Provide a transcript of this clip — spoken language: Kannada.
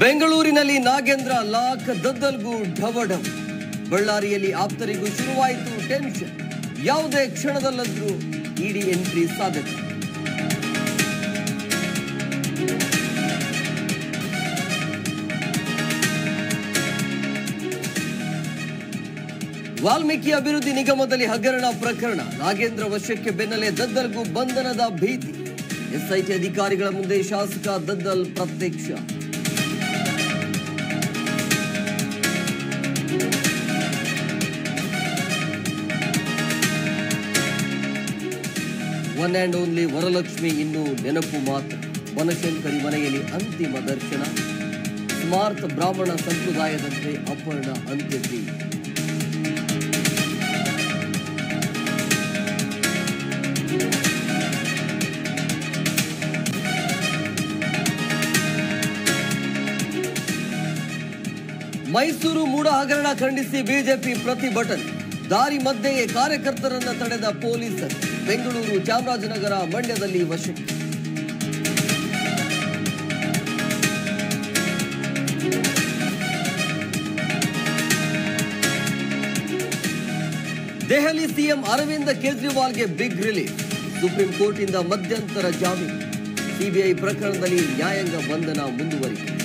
ಬೆಂಗಳೂರಿನಲ್ಲಿ ನಾಗೇಂದ್ರ ಲಾಕ್ ದದ್ದಲ್ಗೂ ಢವಡಂ ಬಳ್ಳಾರಿಯಲ್ಲಿ ಆಪ್ತರಿಗೂ ಶುರುವಾಯಿತು ಟೆನ್ಷನ್. ಯಾವುದೇ ಕ್ಷಣದಲ್ಲಾದರೂ ಇಡಿ ಎಂಟ್ರಿ ಸಾಧ್ಯತೆ. ವಾಲ್ಮೀಕಿ ಅಭಿವೃದ್ಧಿ ನಿಗಮದಲ್ಲಿ ಹಗರಣ ಪ್ರಕರಣ. ನಾಗೇಂದ್ರ ವಶಕ್ಕೆ ಬೆನ್ನಲ್ಲೇ ದದ್ದಲ್ಗೂ ಬಂಧನದ ಭೀತಿ. ಎಸ್ಐಟಿ ಅಧಿಕಾರಿಗಳ ಮುಂದೆ ಶಾಸಕ ದದ್ದಲ್ ಪ್ರತ್ಯಕ್ಷ. ಒನ್ ಆ್ಯಂಡ್ ಓನ್ಲಿ ವರಲಕ್ಷ್ಮಿ ಇನ್ನು ನೆನಪು ಮಾತ್ರ ಬನಶಂಕರಿ ಮನೆಯಲ್ಲಿ ಅಂತಿಮ ದರ್ಶನ ಸ್ಮಾರ್ಥ ಬ್ರಾಹ್ಮಣ ಸಂಪ್ರದಾಯದಂತೆ ಅಪರ್ಣ ಅಂತ್ಯಕ್ರಿಯೆ ಮೈಸೂರು ಮೂಡ ಹಗರಣ ಖಂಡಿಸಿ ಬಿಜೆಪಿ ಪ್ರತಿಭಟನೆ. ದಾರಿ ಮಧ್ಯೆಯೇ ಕಾರ್ಯಕರ್ತರನ್ನ ತಡೆದ ಪೊಲೀಸರು. ಬೆಂಗಳೂರು ಚಾಮರಾಜನಗರ ಮಂಡ್ಯದಲ್ಲಿ ವಶಕ್ಕೆ ದೆಹಲಿ ಸಿಎಂ ಅರವಿಂದ ಕೇಜ್ರಿವಾಲ್ಗೆ ಬಿಗ್ ರಿಲೀಫ್, ಸುಪ್ರೀಂ ಕೋರ್ಟಿಂದ ಮಧ್ಯಂತರ ಜಾಮೀನು. ಸಿಬಿಐ ಪ್ರಕರಣದಲ್ಲಿ ನ್ಯಾಯಾಂಗ ಬಂಧನ ಮುಂದುವರಿಕೆ.